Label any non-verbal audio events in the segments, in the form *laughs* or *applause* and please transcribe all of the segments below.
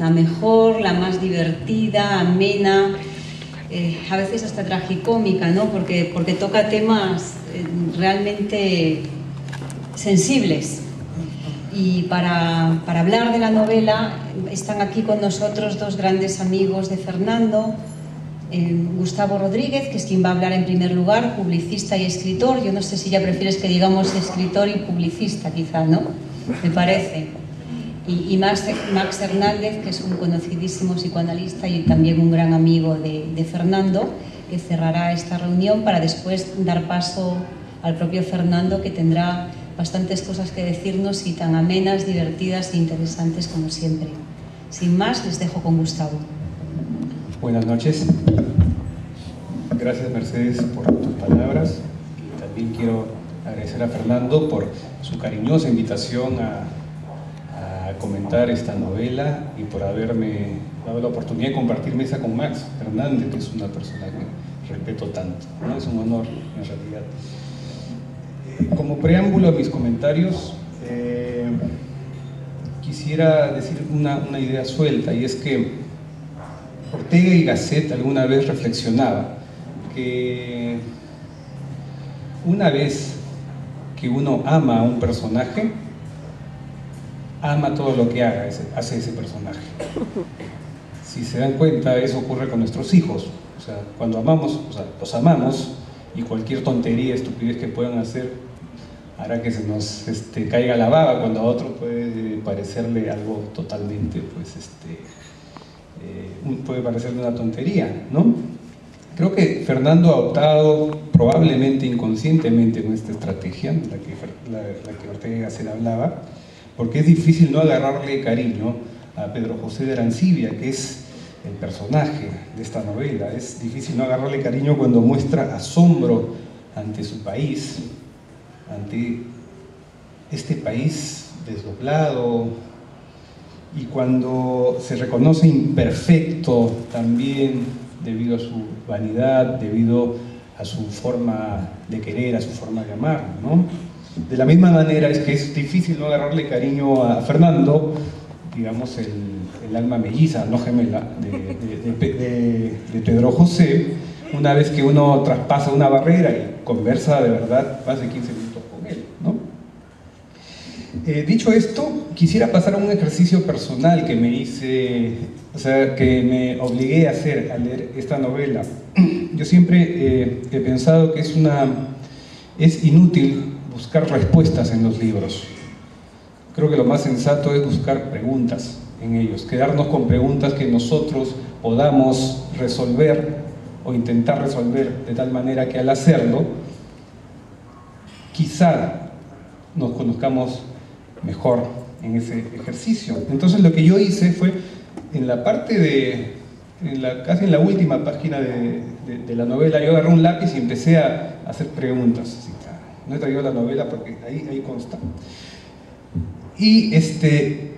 la mejor, la más divertida, amena, eh, a veces hasta tragicómica, ¿no? Porque, porque toca temas eh, realmente sensibles. Y para, para hablar de la novela están aquí con nosotros dos grandes amigos de Fernando, eh, Gustavo Rodríguez, que es quien va a hablar en primer lugar, publicista y escritor. Yo no sé si ya prefieres que digamos escritor y publicista, quizá, ¿no? Me parece. Y, y Max, Max, Hernández, que es un conocidísimo psicoanalista y también un gran amigo de, de Fernando, que cerrará esta reunión para después dar paso al propio Fernando, que tendrá bastantes cosas que decirnos y tan amenas, divertidas e interesantes como siempre. Sin más, les dejo con Gustavo. Buenas noches. Gracias Mercedes por tus palabras y también quiero agradecer a Fernando por su cariñosa invitación a, comentar esta novela y por haberme dado la oportunidad de compartir mesa con Max Hernández, que es una persona que respeto tanto. Es un honor en realidad. Eh, como preámbulo a mis comentarios, eh, quisiera decir una, una idea suelta y es que Ortega y Gasset alguna vez reflexionaba que una vez que uno ama a un personaje, ama todo lo que haga, hace ese personaje. *laughs* Si se dan cuenta, eso ocurre con nuestros hijos. O sea, cuando amamos, o sea, los amamos y cualquier tontería, estupidez que puedan hacer hará que se nos este, caiga la baba, cuando a otro puede parecerle algo totalmente, pues, este, eh, puede parecerle una tontería, ¿no? Creo que Fernando ha optado probablemente inconscientemente en esta estrategia, la que, la, la que Ortega se hablaba, porque es difícil no agarrarle cariño a Pedro José de Arancibia, que es el personaje de esta novela. Es difícil no agarrarle cariño cuando muestra asombro ante su país, ante este país desdoblado, y cuando se reconoce imperfecto también debido a su vanidad, debido a su forma de querer, a su forma de amar, ¿no? De la misma manera es que es difícil no agarrarle cariño a Fernando, digamos el, el alma melliza, no gemela, de, de, de, de, Pedro José, una vez que uno traspasa una barrera y conversa de verdad más de 15 minutos con él, ¿no? Eh, dicho esto, quisiera pasar a un ejercicio personal que me hice, o sea, que me obligué a hacer al leer esta novela. *clears throat* Yo siempre eh, he pensado que es, una, es inútil buscar respuestas en los libros. Creo que lo más sensato es buscar preguntas en ellos, quedarnos con preguntas que nosotros podamos resolver o intentar resolver de tal manera que al hacerlo, quizá nos conozcamos mejor en ese ejercicio. Entonces lo que yo hice fue, en la parte de, en la, casi en la última página de, la novela, yo agarré un lápiz y empecé a hacer preguntas. No he traído la novela porque ahí, consta. Y este,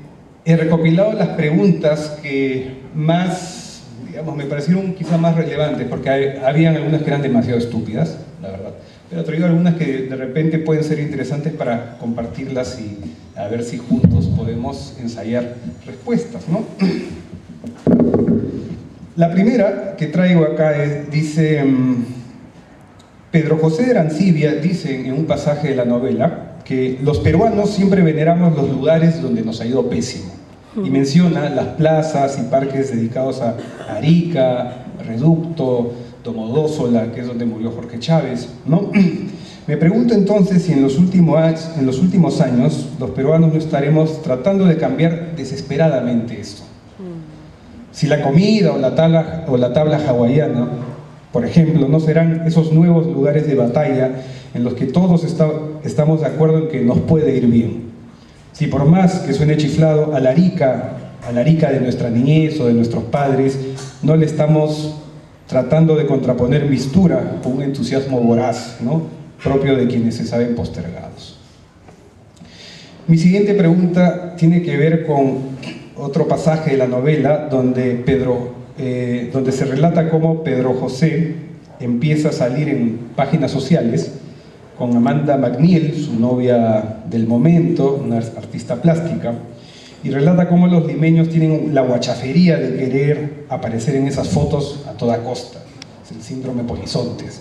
he recopilado las preguntas que más, digamos, me parecieron quizá más relevantes, porque hay, habían algunas que eran demasiado estúpidas, la verdad. Pero he traído algunas que de repente pueden ser interesantes para compartirlas y a ver si juntos podemos ensayar respuestas, ¿no? La primera que traigo acá dice, Pedro José de Arancibia dice en un pasaje de la novela que los peruanos siempre veneramos los lugares donde nos ha ido pésimo. Y menciona las plazas y parques dedicados a Arica, Reducto, Domodósola, que es donde murió Jorge Chávez, ¿no? *clears throat* Me pregunto entonces si en los, últimos años, en los últimos años los peruanos no estaremos tratando de cambiar desesperadamente esto. Si la comida o la tabla, o la tabla hawaiana, por ejemplo, no serán esos nuevos lugares de batalla en los que todos estamos de acuerdo en que nos puede ir bien. Si por más que suene chiflado, a la rica, a la rica de nuestra niñez o de nuestros padres, no le estamos tratando de contraponer mistura con un entusiasmo voraz, ¿no? propio de quienes se saben postergados. Mi siguiente pregunta tiene que ver con otro pasaje de la novela donde, Pedro, eh, donde se relata cómo Pedro José empieza a salir en páginas sociales con Amanda McNeil, su novia del momento, una artista plástica, y relata cómo los limeños tienen la guachafería de querer aparecer en esas fotos a toda costa. Es el síndrome Polizontes.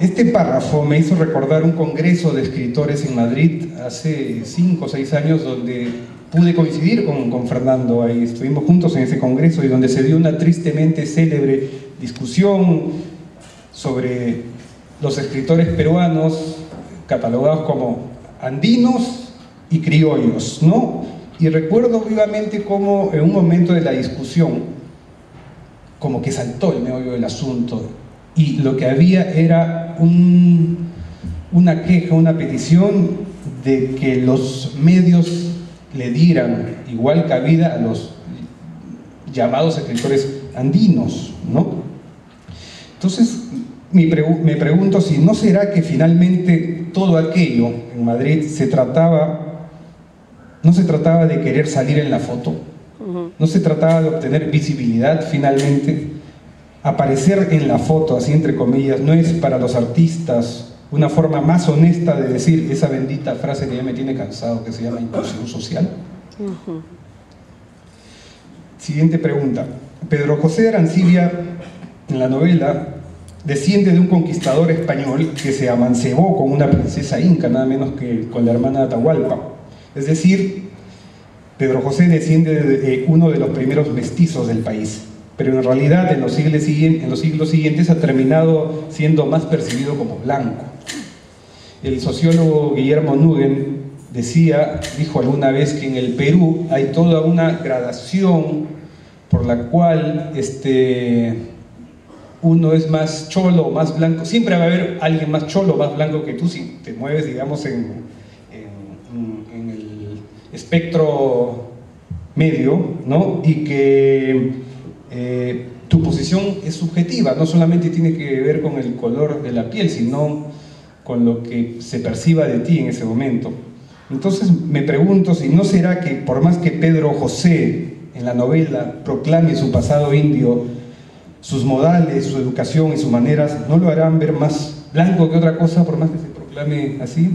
Este párrafo me hizo recordar un congreso de escritores en Madrid hace cinco o seis años donde pude coincidir con, con Fernando ahí, estuvimos juntos en ese congreso y donde se dio una tristemente célebre discusión sobre los escritores peruanos catalogados como andinos y criollos, ¿no? Y recuerdo vivamente cómo en un momento de la discusión, como que saltó el meollo del asunto y lo que había era una queja, una petición de que los medios le dieran igual cabida a los llamados escritores andinos, ¿no? Entonces, me, me pregunto si no será que finalmente todo aquello en Madrid se trataba no se trataba de querer salir en la foto, no se trataba de obtener visibilidad finalmente. Aparecer en la foto, así entre comillas, no es para los artistas una forma más honesta de decir esa bendita frase que ya me tiene cansado, que se llama inclusión social. Siguiente pregunta. Pedro José Arancibia, en la novela, desciende de un conquistador español que se amancebó con una princesa inca, nada menos que con la hermana de Atahualpa. Es decir, Pedro José desciende de uno de los primeros mestizos del país, pero en realidad en los, siglos en los siglos siguientes ha terminado siendo más percibido como blanco. El sociólogo Guillermo Nuggen decía, dijo alguna vez que en el Perú hay toda una gradación por la cual este, uno es más cholo o más blanco. Siempre va a haber alguien más cholo o más blanco que tú si te mueves, digamos, en, espectro medio, ¿no? Y que eh, tu posición es subjetiva, no solamente tiene que ver con el color de la piel, sino con lo que se perciba de ti en ese momento. Entonces me pregunto si no será que por más que Pedro José en la novela proclame su pasado indio, sus modales, su educación y sus maneras no lo harán ver más blanco que otra cosa, por más que se proclame así.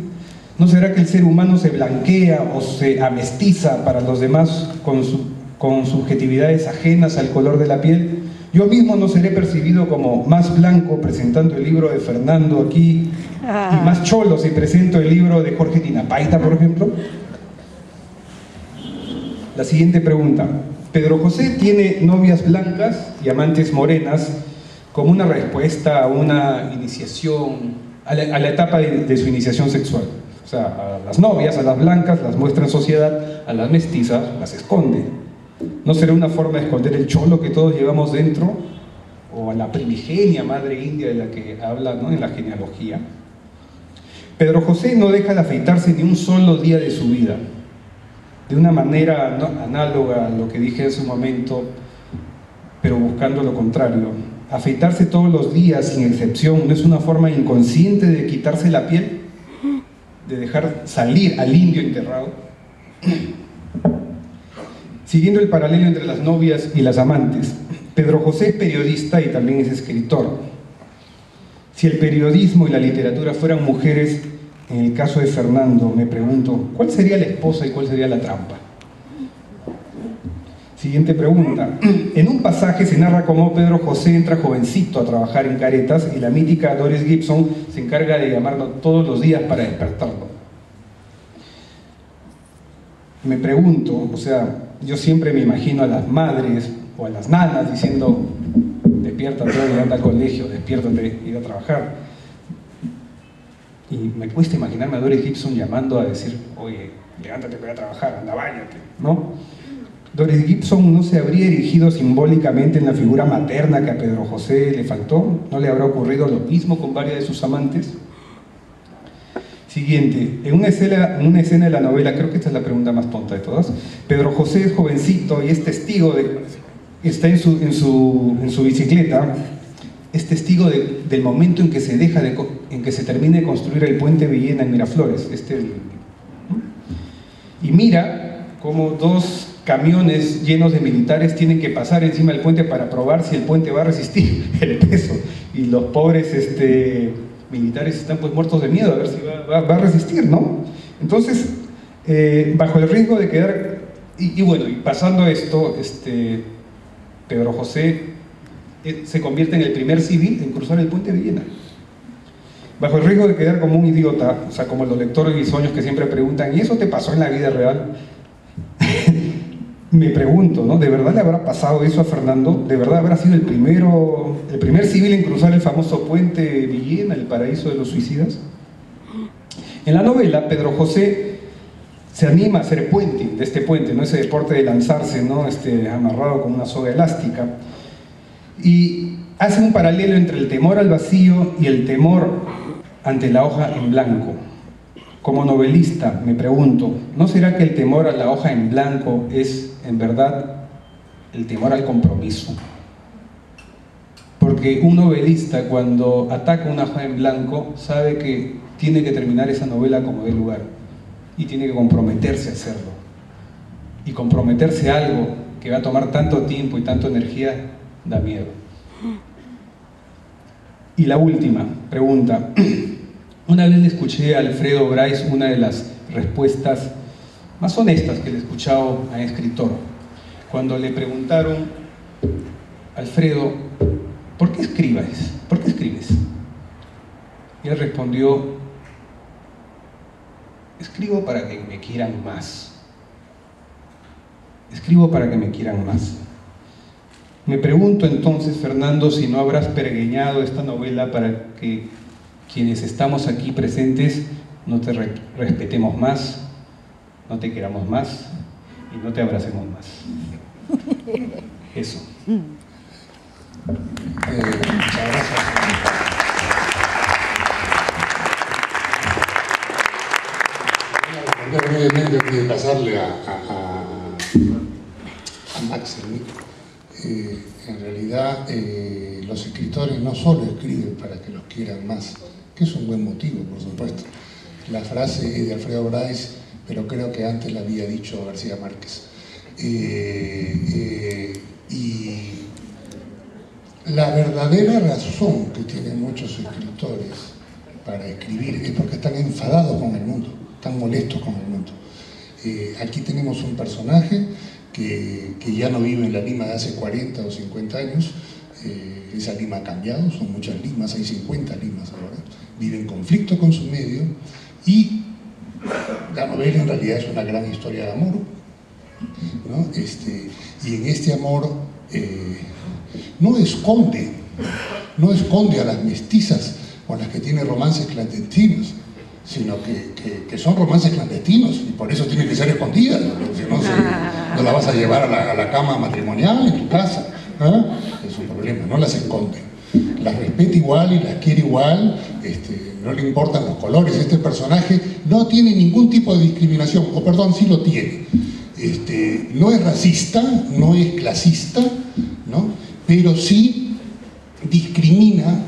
¿No será que el ser humano se blanquea o se amestiza para los demás con, con subjetividades ajenas al color de la piel? Yo mismo no seré percibido como más blanco presentando el libro de Fernando aquí y ah. más cholo si presento el libro de Jorge Tinapaita, por ejemplo. La siguiente pregunta. Pedro José tiene novias blancas y amantes morenas como una respuesta a una iniciación, a la, etapa de su iniciación sexual. O sea, a las novias, a las blancas, las muestra en sociedad, a las mestizas las esconde. ¿No será una forma de esconder el cholo que todos llevamos dentro? O a la primigenia madre india de la que habla ¿no? en la genealogía. Pedro José no deja de afeitarse ni un solo día de su vida. De una manera análoga a lo que dije en su momento, pero buscando lo contrario. Afeitarse todos los días, sin excepción, no es una forma inconsciente de quitarse la piel de dejar salir al indio enterrado, siguiendo el paralelo entre las novias y las amantes, Pedro José es periodista y también es escritor. Si el periodismo y la literatura fueran mujeres, en el caso de Fernando, me pregunto, ¿cuál sería la esposa y cuál sería la trampa? Siguiente pregunta. En un pasaje se narra cómo Pedro José entra jovencito a trabajar en caretas y la mítica Doris Gibson se encarga de llamarlo todos los días para despertarlo. Me pregunto, o sea, yo siempre me imagino a las madres o a las nanas diciendo, despiértate y anda al colegio, despiértate y a trabajar. Y me cuesta imaginarme a Doris Gibson llamando a decir, oye, levántate para trabajar, anda, váyate, ¿no? Doris Gibson no se habría erigido simbólicamente en la figura materna que a Pedro José le faltó, no le habrá ocurrido lo mismo con varias de sus amantes. Siguiente, en una, escena, de la novela, creo que esta es la pregunta más tonta de todas, Pedro José es jovencito y es testigo de, está en su bicicleta, es testigo del momento en que se deja de, en que se termine de construir el puente Villena en Miraflores, este, y mira cómo dos camiones llenos de militares tienen que pasar encima del puente para probar si el puente va a resistir *laughs* el peso. Y los pobres este, militares están pues muertos de miedo a ver si va, a resistir, ¿no? Entonces, eh, bajo el riesgo de quedar y, bueno, y pasando esto, este, Pedro José eh, se convierte en el primer civil en cruzar el puente de Viena. Bajo el riesgo de quedar como un idiota, o sea, como los lectores bisoños que siempre preguntan, ¿y eso te pasó en la vida real? Me pregunto, ¿no? ¿De verdad le habrá pasado eso a Fernando? ¿De verdad habrá sido el primero, el primer civil en cruzar el famoso puente Villena, el paraíso de los suicidas? En la novela, Pedro José se anima a hacer puente, de este puente, ¿no? ese deporte de lanzarse, ¿no? este, amarrado con una soga elástica, y hace un paralelo entre el temor al vacío y el temor ante la hoja en blanco. Como novelista, me pregunto, ¿no será que el temor a la hoja en blanco es, en verdad, el temor al compromiso? Porque un novelista, cuando ataca una hoja en blanco, sabe que tiene que terminar esa novela como de lugar y tiene que comprometerse a hacerlo. Y comprometerse a algo que va a tomar tanto tiempo y tanta energía da miedo. Y la última pregunta. *clears throat* Una vez le escuché a Alfredo Bryce una de las respuestas más honestas que le he escuchado a escritor. Cuando le preguntaron, Alfredo, ¿por qué escribes? ¿Por qué escribes? Él respondió, escribo para que me quieran más. Escribo para que me quieran más. Me pregunto entonces, Fernando, si no habrás peregrinado esta novela para que quienes estamos aquí presentes no te respetemos más, no te queramos más y no te abracemos más. Eso. Eh, muchas gracias. pasarle a, a, a Max eh, en realidad eh, los escritores no solo escriben para que los quieran más, que es un buen motivo, por supuesto. La frase de Alfredo Bryce, pero creo que antes la había dicho García Márquez. Eh, eh, y la verdadera razón que tienen muchos escritores para escribir es porque están enfadados con el mundo, están molestos con el mundo. Eh, aquí tenemos un personaje que, que, ya no vive en la Lima de hace 40 o 50 años, esa Lima ha cambiado, son muchas Limas, hay 50 Limas ahora, vive en conflicto con su medio y la novela en realidad es una gran historia de amor. Este, y en este amor eh, no esconde, no esconde a las mestizas con las que tiene romances clandestinos, sino que, son romances clandestinos y por eso tienen que ser escondidas, porque si no, no la vas a llevar a la, cama matrimonial en tu casa. Es un problema, no las esconde. Las respeta igual y las quiere igual, este, no le importan los colores, este personaje no tiene ningún tipo de discriminación, o perdón, sí lo tiene. Este, no es racista, no es clasista, ¿no? pero sí discrimina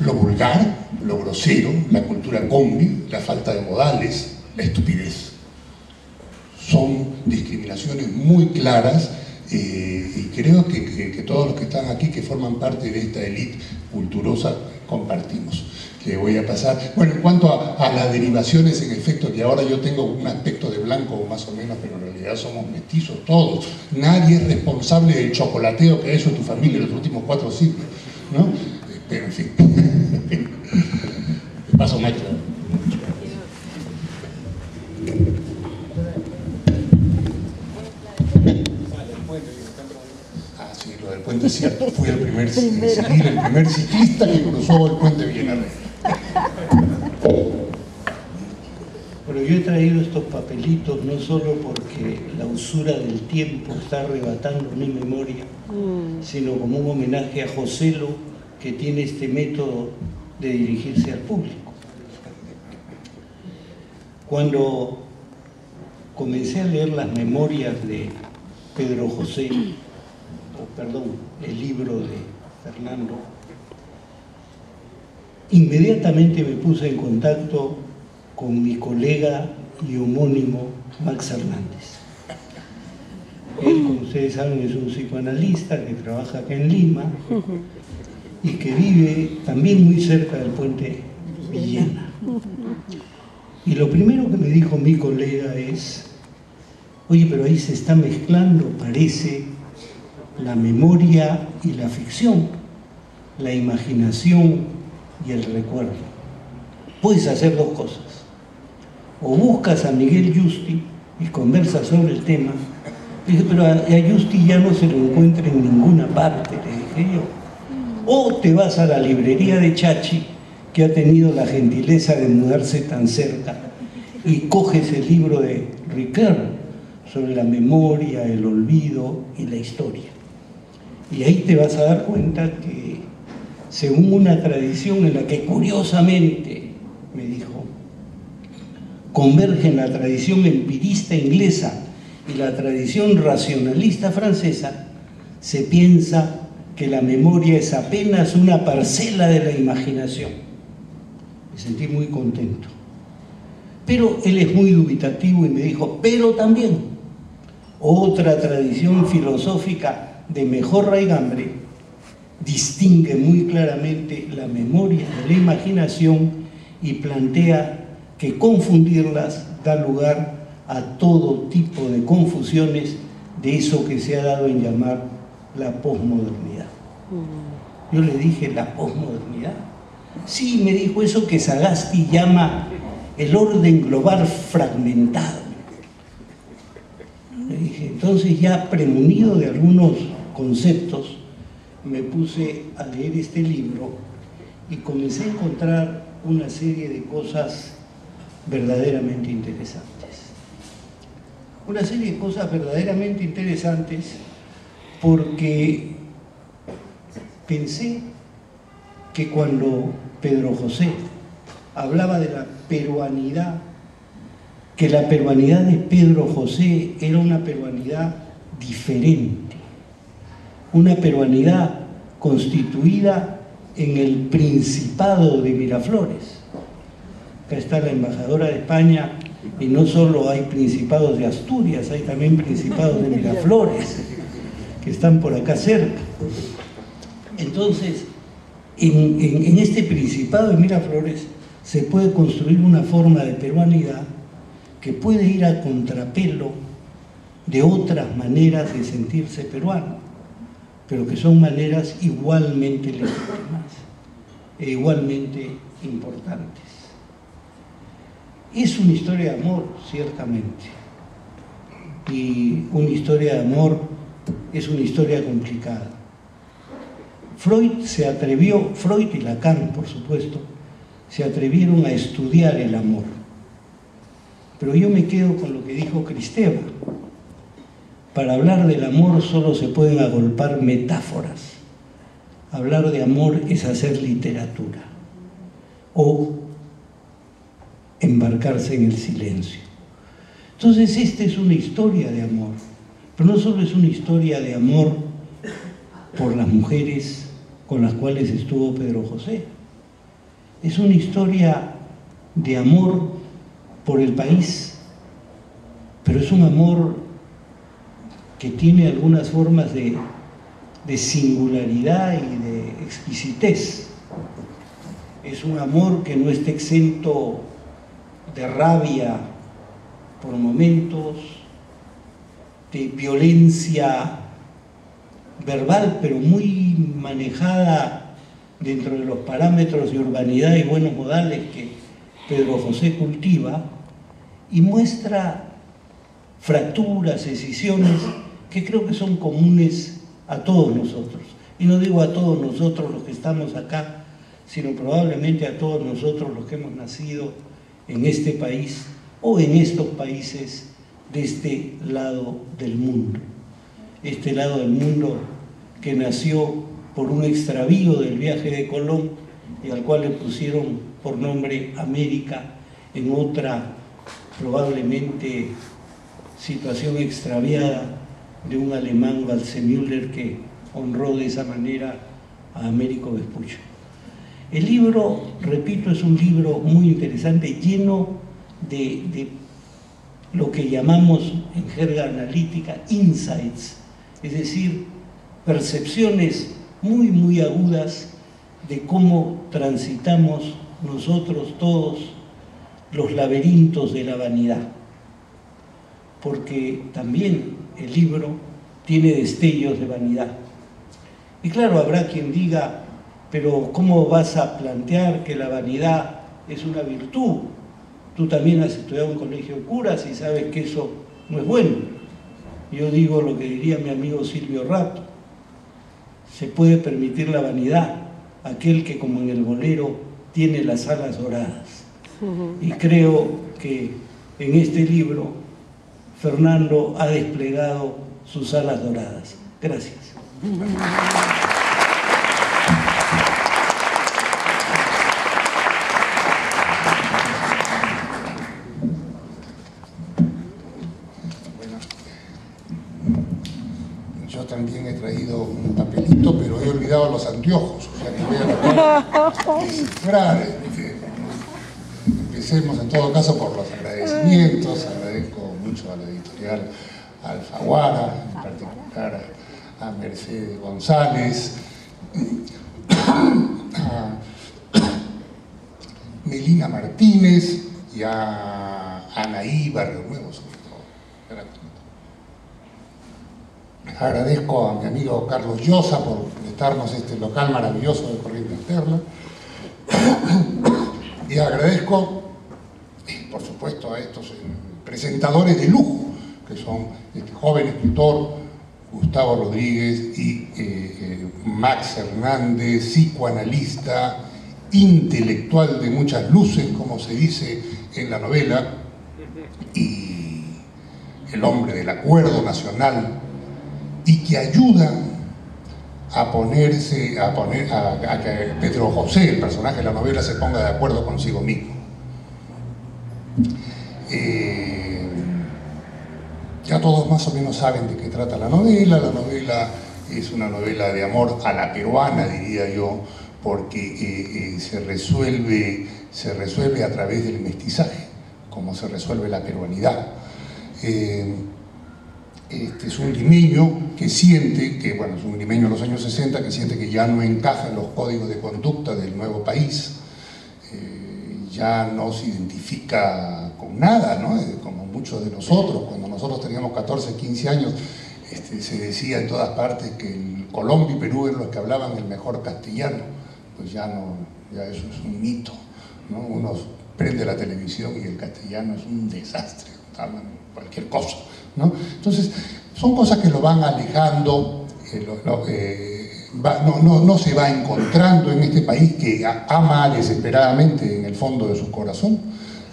lo vulgar, lo grosero, la cultura combi, la falta de modales, la estupidez. Son discriminaciones muy claras eh, y creo que, todos los que están aquí, que forman parte de esta élite culturosa, compartimos. Le voy a pasar. Bueno, en cuanto a, las derivaciones, en efecto, que ahora yo tengo un aspecto de blanco más o menos, pero en realidad somos mestizos todos. Nadie es responsable del chocolateo que ha hecho tu familia en los últimos cuatro siglos. ¿no? Pero en fin. *laughs* Paso, maestro. Puente cierto. Fui el primer, civil, el primer ciclista que cruzó el puente Villarreal. Bueno, yo he traído estos papelitos no solo porque la usura del tiempo está arrebatando mi memoria, mm. sino como un homenaje a Joselo, que tiene este método de dirigirse al público. Cuando comencé a leer las memorias de Pedro José, perdón, el libro de Fernando, inmediatamente me puse en contacto con mi colega y homónimo Max Hernández. Él, como ustedes saben, es un psicoanalista que trabaja acá en Lima y que vive también muy cerca del puente Villena. Y lo primero que me dijo mi colega es, oye, pero ahí se está mezclando, parece, la memoria y la ficción, la imaginación y el recuerdo. Puedes hacer dos cosas. O buscas a Miguel Justi y conversas sobre el tema. Pero a Justi ya no se lo encuentra en ninguna parte, le dije yo. O te vas a la librería de Chachi, que ha tenido la gentileza de mudarse tan cerca, y coges el libro de Riquelme sobre la memoria, el olvido y la historia. Y ahí te vas a dar cuenta que según una tradición en la que curiosamente, me dijo, convergen la tradición empirista inglesa y la tradición racionalista francesa, se piensa que la memoria es apenas una parcela de la imaginación. Me sentí muy contento. Pero él es muy dubitativo y me dijo, pero también otra tradición filosófica de mejor raigambre distingue muy claramente la memoria de la imaginación y plantea que confundirlas da lugar a todo tipo de confusiones de eso que se ha dado en llamar la posmodernidad. Yo le dije, ¿la posmodernidad? Sí, me dijo eso que Sagasti llama el orden global fragmentado. Le dije, entonces ya premunido de algunos conceptos, me puse a leer este libro y comencé a encontrar una serie de cosas verdaderamente interesantes. Una serie de cosas verdaderamente interesantes porque pensé que cuando Pedro José hablaba de la peruanidad, que la peruanidad de Pedro José era una peruanidad diferente, una peruanidad constituida en el Principado de Miraflores. Acá está la embajadora de España y no solo hay principados de Asturias, hay también principados de Miraflores, que están por acá cerca. Entonces, en, este Principado de Miraflores se puede construir una forma de peruanidad que puede ir a contrapelo de otras maneras de sentirse peruano, pero que son maneras igualmente legítimas e igualmente importantes. Es una historia de amor, ciertamente, y una historia de amor es una historia complicada. Freud se atrevió, Freud y Lacan, por supuesto, se atrevieron a estudiar el amor. Pero yo me quedo con lo que dijo Cristeva. Para hablar del amor solo se pueden agolpar metáforas. Hablar de amor es hacer literatura o embarcarse en el silencio. Entonces esta es una historia de amor, pero no solo es una historia de amor por las mujeres con las cuales estuvo Pedro José, es una historia de amor por el país, pero es un amor que tiene algunas formas de, singularidad y de exquisitez. Es un amor que no está exento de rabia por momentos, de violencia verbal, pero muy manejada dentro de los parámetros de urbanidad y buenos modales que Pedro José cultiva, y muestra fracturas, decisiones que creo que son comunes a todos nosotros. Y no digo a todos nosotros los que estamos acá, sino probablemente a todos nosotros los que hemos nacido en este país o en estos países de este lado del mundo. Este lado del mundo que nació por un extravío del viaje de Colón y al cual le pusieron por nombre América en otra probablemente situación extraviada de un alemán, Walsemüller, que honró de esa manera a Américo Vespucho. El libro, repito, es un libro muy interesante, lleno de, de lo que llamamos en jerga analítica insights, es decir, percepciones muy, muy agudas de cómo transitamos nosotros todos los laberintos de la vanidad, porque también el libro tiene destellos de vanidad. Y claro, habrá quien diga, pero ¿cómo vas a plantear que la vanidad es una virtud? Tú también has estudiado en colegio de curas y sabes que eso no es bueno. Yo digo lo que diría mi amigo Silvio Rato, se puede permitir la vanidad aquel que como en el bolero tiene las alas doradas. Y creo que en este libro Fernando ha desplegado sus alas doradas. Gracias. Yo también he traído un papelito, pero he olvidado los anteojos. O sea que voy a descifrar. Empecemos en todo caso por los agradecimientos. Mucho a la editorial Alfaguara, en particular a Mercedes González, a *coughs* Melina Martínez y a Anaí Barrio Nuevo, sobre todo. Agradezco a mi amigo Carlos Llosa por prestarnos este local maravilloso de corriente externa. *coughs* Y agradezco, por supuesto, a estos presentadores de lujo, que son este joven escritor Gustavo Rodríguez y eh, eh, Max Hernández, psicoanalista, intelectual de muchas luces, como se dice en la novela, y el hombre del acuerdo nacional, y que ayuda a ponerse, a, poner, a, que Pedro José, el personaje de la novela, se ponga de acuerdo consigo mismo. Eh, ya todos más o menos saben de qué trata la novela. La novela es una novela de amor a la peruana, diría yo, porque eh, eh, se, resuelve, se resuelve a través del mestizaje, como se resuelve la peruanidad. Este es un limeño que siente, que bueno, es un limeño de los años 60, que siente que ya no encaja en los códigos de conducta del nuevo país, ya no se identifica nada, ¿no? como muchos de nosotros, cuando nosotros teníamos 14, 15 años, este, se decía en todas partes que Colombia y Perú eran los que hablaban el mejor castellano, pues ya no, ya eso es un mito, ¿no? Uno prende la televisión y el castellano es un desastre, hablan cualquier cosa. Entonces, son cosas que lo van alejando, eh, eh, no, no, se va encontrando en este país que ama desesperadamente en el fondo de su corazón,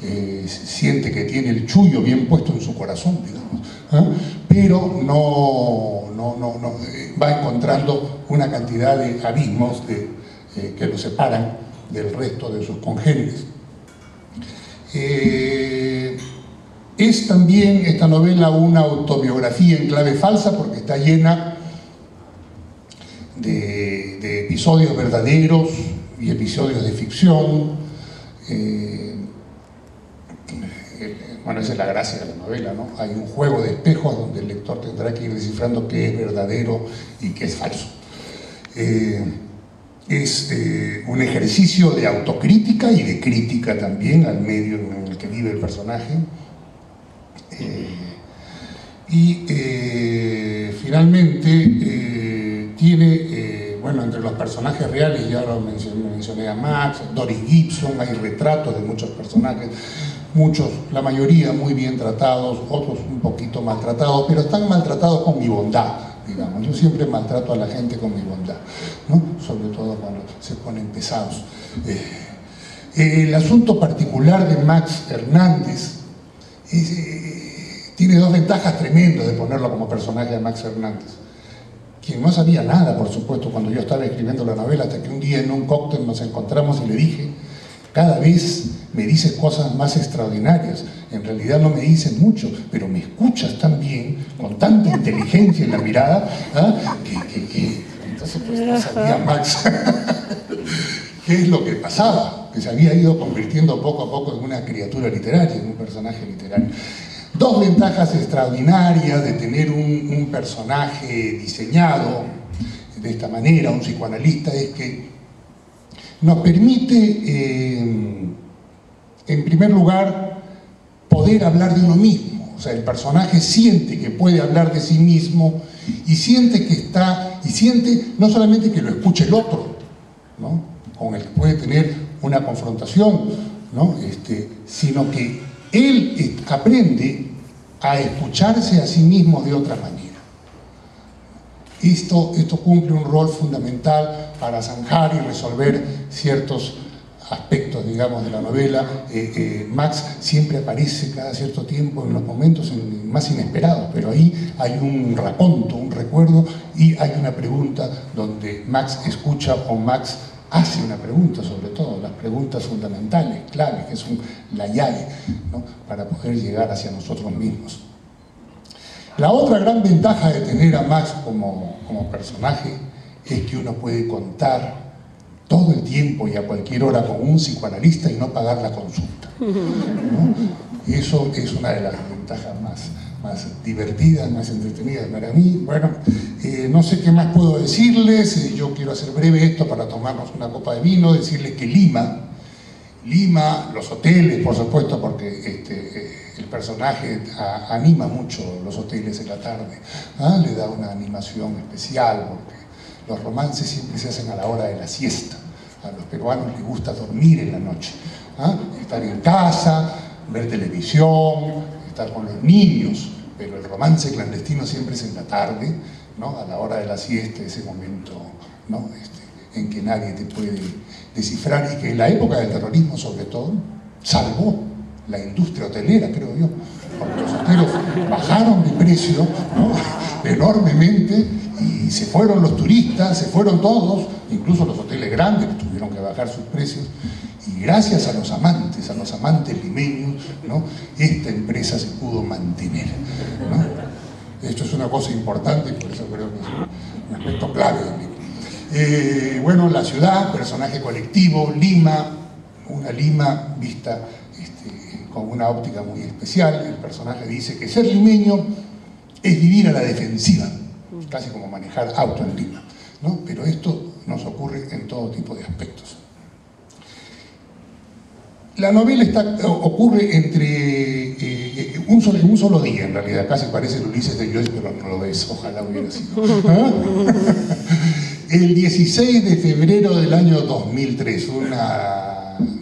eh, siente que tiene el chullo bien puesto en su corazón, digamos, ¿ah? pero no, no, eh, va encontrando una cantidad de abismos eh, que lo separan del resto de sus congéneres. es también esta novela una autobiografía en clave falsa porque está llena de, episodios verdaderos y episodios de ficción. Eh, bueno, esa es la gracia de la novela, ¿no? Hay un juego de espejos donde el lector tendrá que ir descifrando qué es verdadero y qué es falso. Eh, es eh, un ejercicio de autocrítica y de crítica también al medio en el que vive el personaje. y finalmente tiene bueno, entre los personajes reales, ya lo mencioné, a Max, Doris Gibson, hay retratos de muchos personajes, muchos, la mayoría muy bien tratados, otros un poquito maltratados, pero están maltratados con mi bondad, digamos. Yo siempre maltrato a la gente con mi bondad, ¿no? sobre todo cuando se ponen pesados. Eh, el asunto particular de Max Hernández eh, tiene dos ventajas tremendas de ponerlo como personaje de Max Hernández quien no sabía nada, por supuesto, cuando yo estaba escribiendo la novela, hasta que un día en un cóctel nos encontramos y le dije, cada vez me dices cosas más extraordinarias, en realidad no me dices mucho, pero me escuchas tan bien, con tanta inteligencia en la mirada, ¿ah? que, entonces pues no sabía Max *laughs* qué es lo que pasaba, que se había ido convirtiendo poco a poco en una criatura literaria, en un personaje literario. Dos ventajas extraordinarias de tener un, personaje diseñado de esta manera, un psicoanalista, es que nos permite eh, en primer lugar, poder hablar de uno mismo. O sea, el personaje siente que puede hablar de sí mismo y siente que está, y siente no solamente que lo escuche el otro, ¿no? con el que puede tener una confrontación, ¿no? este, sino que él aprende a escucharse a sí mismo de otra manera. Esto, esto cumple un rol fundamental para zanjar y resolver ciertos aspectos, digamos, de la novela. Eh, eh, Max siempre aparece cada cierto tiempo en los momentos más inesperados, pero ahí hay un raconto, un recuerdo y hay una pregunta donde Max escucha o Max hace una pregunta, sobre todo, las preguntas fundamentales, claves, que son la llave para poder llegar hacia nosotros mismos. La otra gran ventaja de tener a Max como, como personaje es que uno puede contar todo el tiempo y a cualquier hora con un psicoanalista y no pagar la consulta. *laughs* Eso es una de las ventajas más, más divertidas, más entretenidas para mí. Bueno, eh, no sé qué más puedo decirles, eh, yo quiero hacer breve esto para tomarnos una copa de vino, decirles que Lima, Lima, los hoteles, por supuesto, porque este, eh, el personaje anima mucho los hoteles en la tarde, ¿ah? le da una animación especial, porque los romances siempre se hacen a la hora de la siesta. A los peruanos les gusta dormir en la noche, ¿ah? estar en casa, ver televisión, estar con los niños, pero el romance clandestino siempre es en la tarde, ¿no? a la hora de la siesta, ese momento ¿no? este, en que nadie te puede descifrar y que en la época del terrorismo sobre todo salvó la industria hotelera, creo yo, porque los hoteles bajaron de precio *laughs* enormemente y se fueron los turistas, se fueron todos, incluso los hoteles grandes tuvieron que bajar sus precios. Y gracias a los amantes, a los amantes limeños, ¿no? esta empresa se pudo mantener. Esto es una cosa importante y por eso creo que es un aspecto clave eh, bueno, la ciudad, personaje colectivo, Lima, una Lima vista este, con una óptica muy especial. El personaje dice que ser limeño es vivir a la defensiva, casi como manejar auto en Lima. ¿no? Pero esto nos ocurre en todo tipo de aspectos. La novela está, ocurre entre eh, un solo, un solo día, en realidad, casi parece el Ulises de Joyce, pero no lo es, ojalá hubiera sido. ¿Ah? El 16 de febrero del año 2003,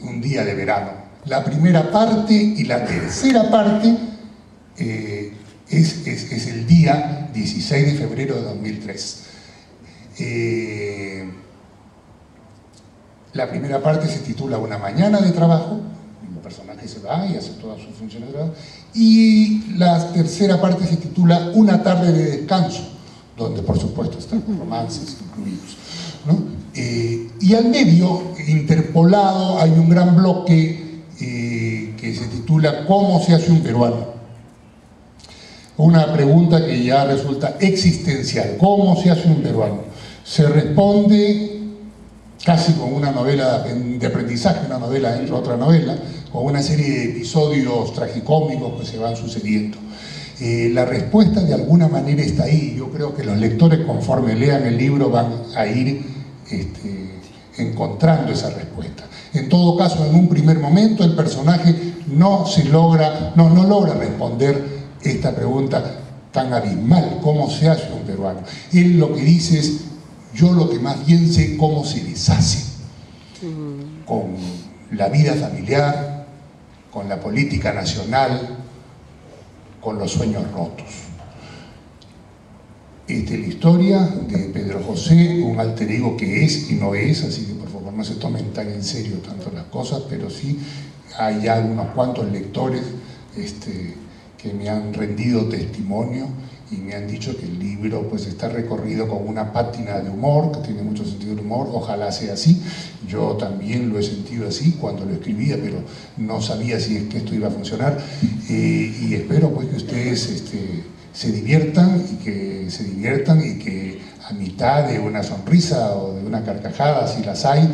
un día de verano, la primera parte y la tercera parte eh, es, el día 16 de febrero de 2003. Eh, la primera parte se titula Una mañana de trabajo, el personaje se va y hace todas sus funciones de trabajo, y la tercera parte se titula Una tarde de descanso, donde por supuesto están romances incluidos. Eh, y al medio, interpolado, hay un gran bloque eh, que se titula ¿Cómo se hace un peruano? Una pregunta que ya resulta existencial. ¿Cómo se hace un peruano? Se responde casi con una novela de aprendizaje, una novela dentro de otra novela, con una serie de episodios tragicómicos que se van sucediendo. Eh, la respuesta de alguna manera está ahí. Yo creo que los lectores, conforme lean el libro, van a ir este, encontrando esa respuesta. En todo caso, en un primer momento, el personaje no se logra, no, no logra responder esta pregunta tan abismal, ¿cómo se hace un peruano? Él lo que dice es, yo lo que más bien sé cómo se deshace con la vida familiar, con la política nacional, con los sueños rotos. Esta es la historia de Pedro José, un alter ego que es y no es, así que por favor no se tomen tan en serio tanto las cosas, pero sí hay ya unos cuantos lectores este, que me han rendido testimonio y me han dicho que el libro pues está recorrido con una pátina de humor, que tiene mucho sentido el humor, ojalá sea así. Yo también lo he sentido así cuando lo escribía, pero no sabía si es que esto iba a funcionar. Eh, y espero pues que ustedes este, se diviertan y que se diviertan y que a mitad de una sonrisa o de una carcajada, si las hay,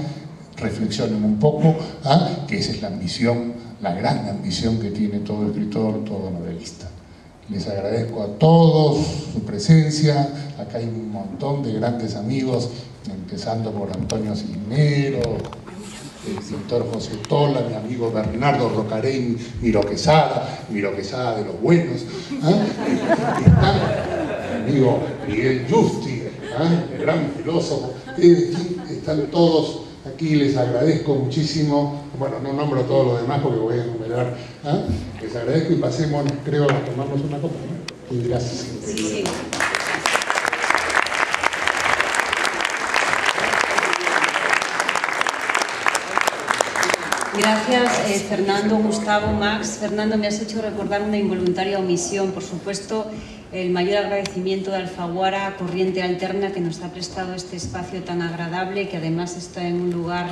reflexionen un poco, ¿ah? que esa es la ambición la gran ambición que tiene todo escritor, todo novelista. Les agradezco a todos su presencia, acá hay un montón de grandes amigos, empezando por Antonio Cisnero, el doctor José Tola, mi amigo Bernardo Rocarén, Miro Quesada, Miro Quesada de los buenos, ¿ah? mi amigo Miguel Justi, ¿ah? el gran filósofo, están todos aquí, les agradezco muchísimo, bueno, no nombro todo lo demás porque voy a enumerar, ¿ah? les agradezco y pasemos, creo, a tomarnos una copa, ¿no? Y gracias. Gracias, eh, Fernando, Gustavo, Max. Fernando, me has hecho recordar una involuntaria omisión. Por supuesto, el mayor agradecimiento de Alfaguara, Corriente Alterna, que nos ha prestado este espacio tan agradable, que además está en un lugar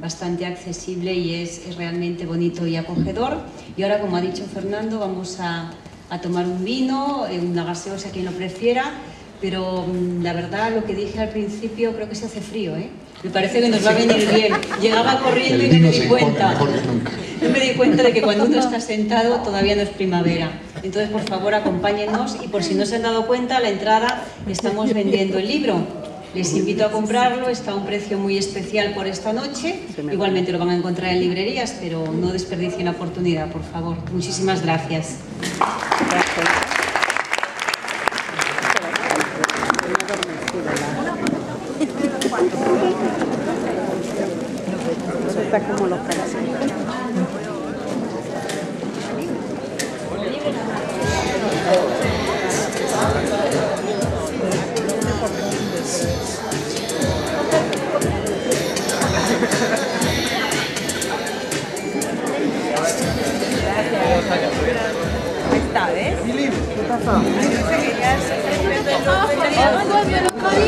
bastante accesible y es, realmente bonito y acogedor. Y ahora, como ha dicho Fernando, vamos a, a tomar un vino, eh, una gaseosa, quien lo prefiera, pero mm, la verdad, lo que dije al principio, creo que se hace frío, ¿eh? Me parece que nos va a venir bien. Llegaba *laughs* corriendo y no me di cuenta. No me di cuenta de que cuando uno está sentado todavía no es primavera. Entonces, por favor, acompáñennos y por si no se han dado cuenta, a la entrada estamos vendiendo el libro. Les invito a comprarlo, está a un precio muy especial por esta noche. Igualmente lo van a encontrar en librerías, pero no desperdicien la oportunidad, por favor. Muchísimas gracias. gracias.